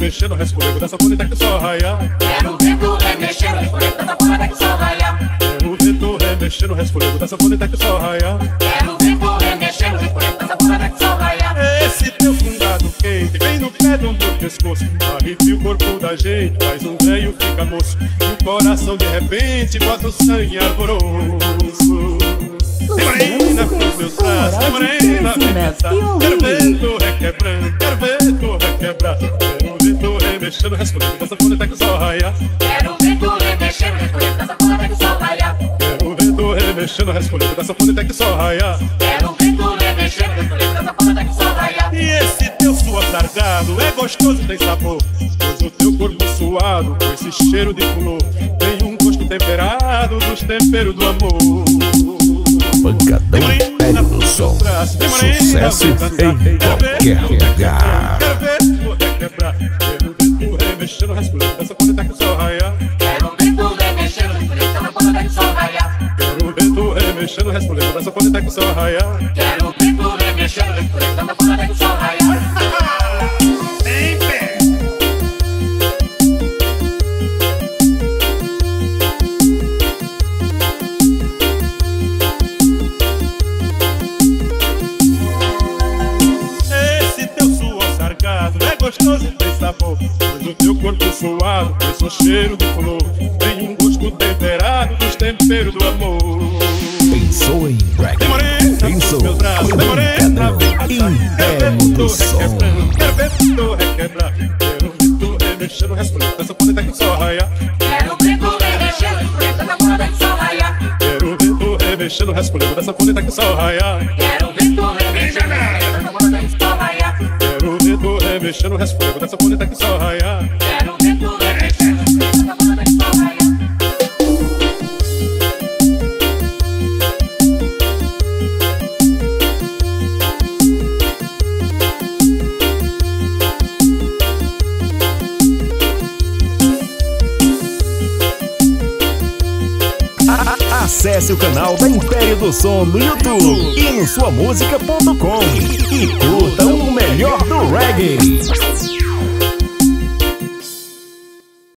remexendo, resfolego dessa bonita que só raia. Quero o vento remexendo, resfolego dessa bonita que só raia. Quero o vento remexendo, resfolego dessa bonita que só raia. Quero o vento remexendo, resfolego dessa bonita que só raia. Esse teu fundado quente vem no pé do meu pescoço Arrepia o corpo da gente, faz um velho fica moço E o coração de repente bota o sangue alboroço Tem morena com meus braços, tem morena Quero ver tu remexendo, respondendo dessa bonita que só raia. Quero o vento remexendo, resfolego dessa bonita que só raia. Quero ver tu remexendo, respondendo dessa bonita que só raia. Quero o vento remexendo, resfolego dessa bonita que só raia. E esse teu suor largado é gostoso, tem sabor. Pois o teu corpo suado, com esse cheiro de flor Tem um gosto temperado dos temperos do amor. Pancadão Império do Som. Sucesso em qualquer lugar. Quero ver? Tu requebrar Quero ver tu remexendo, rascunhando Essa bonita que só raia Quero o vento remexendo, resfolego dessa bonita que só raia. Quero ver tu remexendo, respondendo Essa bonita que só raia Quero o vento remexendo, resfolego dessa bonita que só raia. Em pé. Esse teu suor sargado é gostoso suado, com esse cheiro de flor. Tem um gosto temperado dos temperos do amor. Pensou em reggae? morena Pensou meus braços, vem Pancadão dançar Quero ver tu do requebrando, quero ver tu requebrar Quero ver tu remexendo, respondendo Essa bonita que só raia. Quero o vento remexendo, resfolego dessa bonita que só raia. Quero ver tu remexendo, respondendo Essa bonita que só raia. Quero o vento remexendo, dessa bonita que só raia. Quero ver tu remexendo, respondendo Essa bonita que só raia Acesse o canal da Império do Som no YouTube e no suamusica.com e curta o do reggae.